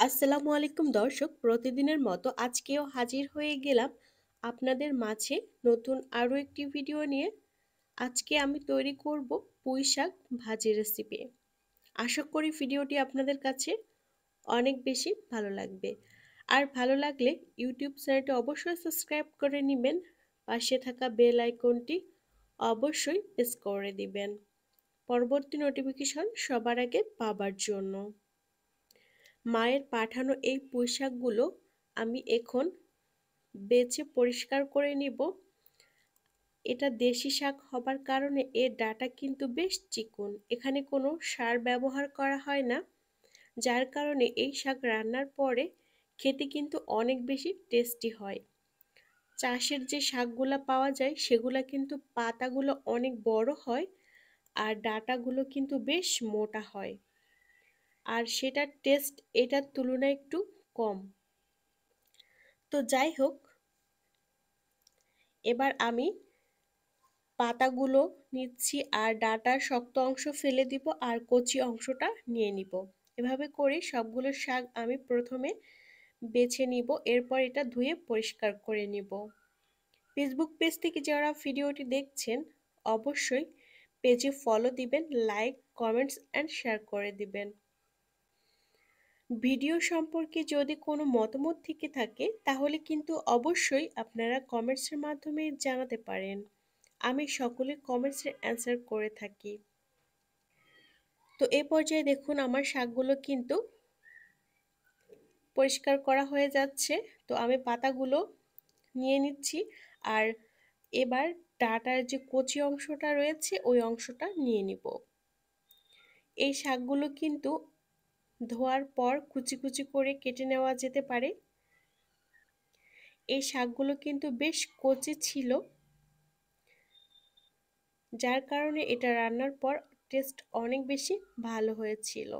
আসসালামু আলাইকুম দর্শক, প্রতিদিনের মতো আজকেও হাজির হয়ে গেলাম আপনাদের মাঝে নতুন আরও একটি ভিডিও নিয়ে। আজকে আমি তৈরি করব পুঁই শাক ভাজি রেসিপি আশা করি ভিডিওটি আপনাদের কাছে অনেক বেশি ভালো লাগবে। আর ভালো লাগলে ইউটিউব চ্যানেলটি অবশ্যই সাবস্ক্রাইব করে নেবেন, পাশে থাকা বেল আইকনটি অবশ্যই প্রেস করে দিবেন। পরবর্তী নোটিফিকেশন সবার আগে পাবার জন্য। মায়ের পাঠানো এই পোশাকগুলো আমি এখন বেছে পরিষ্কার করে নিব। এটা দেশি শাক হবার কারণে এর ডাটা কিন্তু বেশ চিকন। এখানে কোনো সার ব্যবহার করা হয় না, যার কারণে এই শাক রান্নার পরে খেতে কিন্তু অনেক বেশি টেস্টি হয়। চাষের যে শাকগুলো পাওয়া যায়, সেগুলো কিন্তু পাতাগুলো অনেক বড় হয় আর ডাটাগুলো কিন্তু বেশ মোটা হয়। আর সেটার টেস্ট এটার তুলনায় একটু কম। তো যাই হোক, এবার আমি পাতাগুলো নিচ্ছি আর ডাটার শক্ত অংশ ফেলে দিব আর কচি অংশটা নিয়ে নিব। এভাবে করে সবগুলো শাক আমি প্রথমে বেছে নিব, এরপর এটা ধুয়ে পরিষ্কার করে নিব। ফেসবুক পেজ থেকে যারা ভিডিওটি দেখছেন, অবশ্যই পেজে ফলো দিবেন লাইক কমেন্টস অ্যান্ড শেয়ার করে দিবেন। ভিডিও সম্পর্কে যদি কোনো মতামত থেকে থাকে, তাহলে কিন্তু অবশ্যই আপনারা কমেন্টসের মাধ্যমে জানাতে পারেন। আমি সকলের কমেন্টসের অ্যান্সার করে থাকি। তো এ পর্যায়ে দেখুন, আমার শাকগুলো কিন্তু পরিষ্কার করা হয়ে যাচ্ছে। তো আমি পাতাগুলো নিয়ে নিচ্ছি আর এবার ডাটার যে কচি অংশটা রয়েছে, ওই অংশটা নিয়ে নিব। এই শাকগুলো কিন্তু ধোয়ার পর কুচি কুচি করে কেটে নেওয়া যেতে পারে। এই শাকগুলো কিন্তু বেশ কচি ছিল। যার কারণে এটা রান্নার পর টেস্ট অনেক বেশি ভালো হয়েছিল।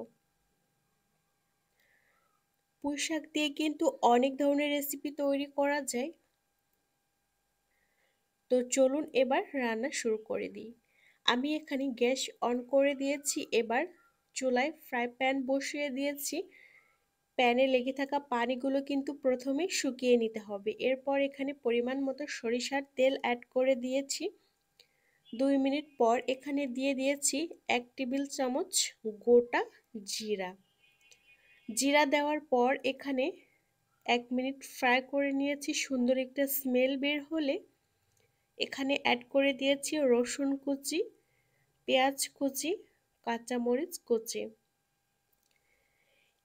পুঁই শাক দিয়ে কিন্তু অনেক ধরনের রেসিপি তৈরি করা যায়। তো চলুন এবার রান্না শুরু করে দিই। আমি এখানে গ্যাস অন করে দিয়েছি। এবার চুলায় ফ্রাই প্যান বসিয়ে দিয়েছি। প্যানে লেগে থাকা পানিগুলো কিন্তু প্রথমে শুকিয়ে নিতে হবে। এরপর এখানে পরিমাণ মতো সরিষার তেল অ্যাড করে দিয়েছি। দুই মিনিট পর এখানে দিয়ে দিয়েছি এক টেবিল চামচ গোটা জিরা। জিরা দেওয়ার পর এখানে এক মিনিট ফ্রাই করে নিয়েছি। সুন্দর একটা স্মেল বের হলে এখানে অ্যাড করে দিয়েছি রসুন কুচি, পেঁয়াজ কুচি কাঁচামরিচ কুচি।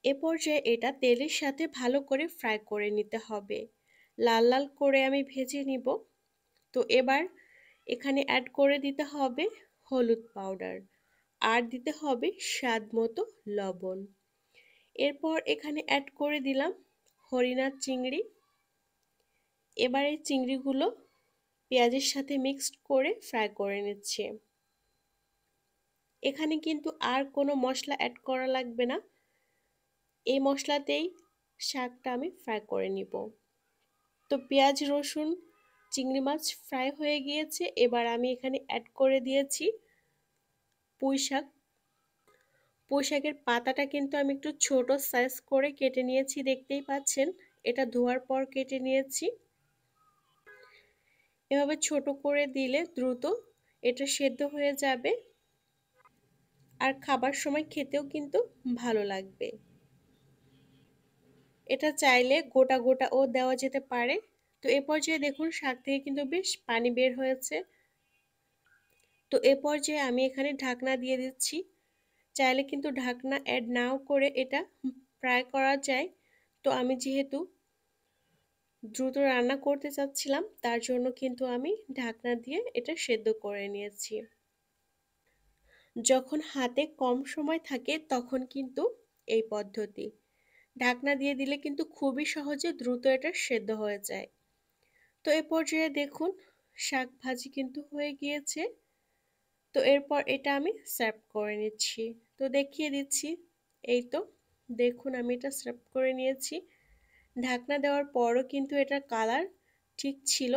এ পর্যায়ে এটা তেলের সাথে ভালো করে ফ্রাই করে নিতে হবে। লাল লাল করে আমি ভেজে নিব। তো এবার এখানে অ্যাড করে দিতে হবে হলুদ পাউডার আর দিতে হবে স্বাদ মতো লবণ। এরপর এখানে অ্যাড করে দিলাম হরিণার চিংড়ি। এবার এই চিংড়িগুলো পেঁয়াজের সাথে মিক্সড করে ফ্রাই করে নিচ্ছে। এখানে কিন্তু আর কোনো মশলা অ্যাড করা লাগবে না। এই মশলাতেই শাকটা আমি ফ্রাই করে নিব। তো পেঁয়াজ, রসুন, চিংড়ি মাছ ফ্রাই হয়ে গিয়েছে। এবার আমি এখানে অ্যাড করে দিয়েছি পুঁই শাক। পুঁই শাকের পাতাটা কিন্তু আমি একটু ছোট সাইজ করে কেটে নিয়েছি, দেখতেই পাচ্ছেন। এটা ধোয়ার পর কেটে নিয়েছি। এভাবে ছোট করে দিলে দ্রুত এটা সেদ্ধ হয়ে যাবে। আর খাবার সময় খেতেও কিন্তু ভালো লাগবে। এটা চাইলে গোটা গোটা ও দেওয়া যেতে পারে। তো এ পর্যায়ে দেখুন শাক থেকে কিন্তু বেশ পানি বের হয়েছে। তো এ পর্যায়ে আমি এখানে ঢাকনা দিয়ে দিচ্ছি। চাইলে কিন্তু ঢাকনা অ্যাড নাও করে এটা ফ্রাই করা যায়। তো আমি যেহেতু দ্রুত রান্না করতে চাচ্ছিলাম, তার জন্য কিন্তু আমি ঢাকনা দিয়ে এটা সেদ্ধ করে নিয়েছি। যখন হাতে কম সময় থাকে তখন কিন্তু এই পদ্ধতি। ঢাকনা দিয়ে দিলে কিন্তু খুবই সহজে দ্রুত এটা সেদ্ধ হয়ে যায়। তো এ পর্যায়ে দেখুন, শাক ভাজি কিন্তু হয়ে গিয়েছে। তো এরপর এটা আমি সার্ভ করে নিচ্ছি। তো দেখিয়ে দিচ্ছি। এই তো, দেখুন আমি এটা সার্ভ করে নিয়েছি। ঢাকনা দেওয়ার পরও কিন্তু এটার কালার ঠিক ছিল।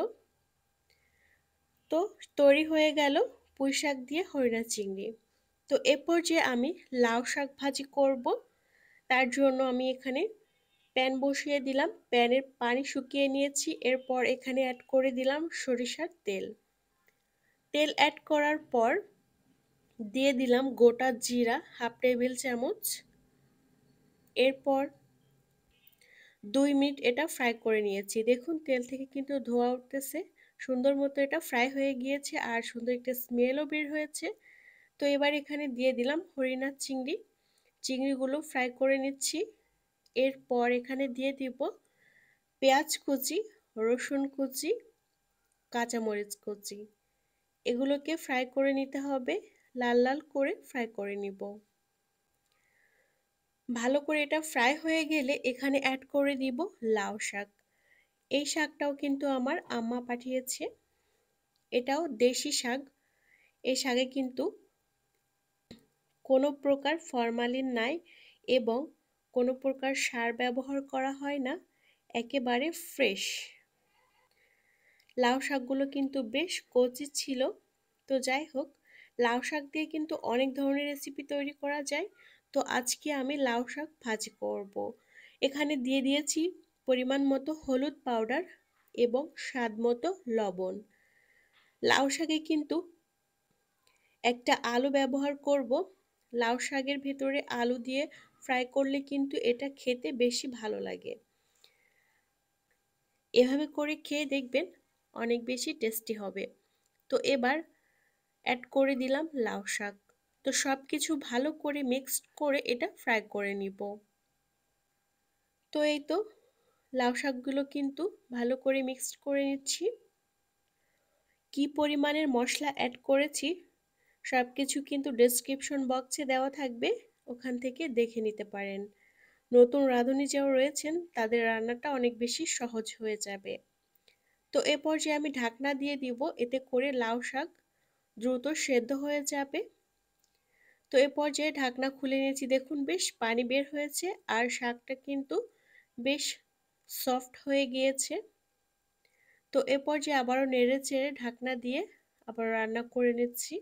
তো তৈরি হয়ে গেল পুঁই শাক দিয়ে হরিণা চিংড়ি। তো এ পর্যায়ে আমি লাউ শাক ভাজি করব। তার জন্য আমি এখানে প্যান বসিয়ে দিলাম। প্যানের পানি শুকিয়ে নিয়েছি। এরপর এখানে অ্যাড করে দিলাম সরিষার তেল। তেল অ্যাড করার পর দিয়ে দিলাম গোটা জিরা, হাফ টেবিল চামচ। এরপর দুই মিনিট এটা ফ্রাই করে নিয়েছি। দেখুন, তেল থেকে কিন্তু ধোয়া উঠতেছে। সুন্দর মতো এটা ফ্রাই হয়ে গিয়েছে আর সুন্দর একটা স্মেলও বের হয়েছে। তো এবার এখানে দিয়ে দিলাম হরিণার চিংড়ি। চিংড়িগুলো ফ্রাই করে নিচ্ছি। এরপর এখানে দিয়ে দিব পেঁয়াজ কুচি, রসুন কুচি, কাঁচামরিচ কুচি। এগুলোকে ফ্রাই করে নিতে হবে। লাল লাল করে ফ্রাই করে নিব। ভালো করে এটা ফ্রাই হয়ে গেলে এখানে অ্যাড করে দিব লাউ শাক। এই শাকটাও কিন্তু আমার আম্মা পাঠিয়েছে। এটাও দেশি শাক। এই শাকে কিন্তু কোনো প্রকার ফরমালিন নাই এবং কোনো প্রকার সার ব্যবহার করা হয় না, একেবারে ফ্রেশ। লাউ শাকগুলো কিন্তু বেশ কচি ছিল। তো যাই হোক, লাউ শাক দিয়ে কিন্তু অনেক ধরনের রেসিপি তৈরি করা যায়। তো আজকে আমি লাউ শাক ভাজি করব। এখানে দিয়ে দিয়েছি পরিমাণ মতো হলুদ পাউডার এবং স্বাদ মতো লবণ। লাউ শাকে কিন্তু একটা আলু ব্যবহার করব। লাউ শাকের ভেতরে আলু দিয়ে ফ্রাই করলে কিন্তু এটা খেতে বেশি ভালো লাগে। এভাবে করে খেয়ে দেখবেন অনেক বেশি টেস্টি হবে। তো এবার অ্যাড করে দিলাম লাউ শাক। তো সব কিছু ভালো করে মিক্সড করে এটা ফ্রাই করে নিব। তো এই তো লাউ শাকগুলো কিন্তু ভালো করে মিক্সড করে নিচ্ছি। কি পরিমাণের মশলা অ্যাড করেছি সব কিছু কিন্তু ডেসক্রিপশন বক্সে দেওয়া থাকবে, ওখান থেকে দেখে নিতে পারেন। নতুন রাঁধুনি যাও রয়েছেন, তাদের রান্নাটা অনেক বেশি সহজ হয়ে যাবে। তো এ পর্যায়ে আমি ঢাকনা দিয়ে দিব, এতে করে লাউ শাক দ্রুত সেদ্ধ হয়ে যাবে। তো এ পর্যায়ে ঢাকনা খুলে নিয়েছি, দেখুন বেশ পানি বের হয়েছে আর শাকটা কিন্তু বেশ সফট হয়ে গিয়েছে। তো এ পর্যায়ে আবারও নেড়ে চেড়ে ঢাকনা দিয়ে আবার রান্না করে নিচ্ছি।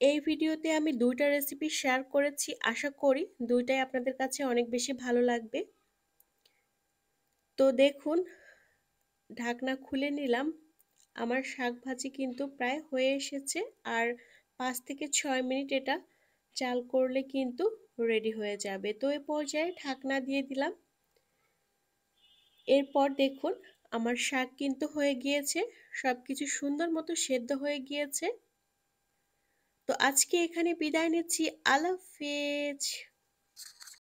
এই ভিডিওতে আমি দুইটা রেসিপি শেয়ার করেছি, আশা করি দুইটাই আপনাদের কাছে অনেক বেশি ভালো লাগবে। তো দেখুন, ঢাকনা খুলে নিলাম। আমার শাক ভাজি কিন্তু প্রায় হয়ে এসেছে আর পাঁচ থেকে ছয় মিনিট এটা চাল করলে কিন্তু রেডি হয়ে যাবে। তো এই পর্যায়ে ঢাকনা দিয়ে দিলাম। এরপর দেখুন, আমার শাক কিন্তু হয়ে গিয়েছে সব কিছু সুন্দর মতো সেদ্ধ হয়ে গিয়েছে। তো আজকে এখানে বিদায় নিচ্ছি। আলাফেজ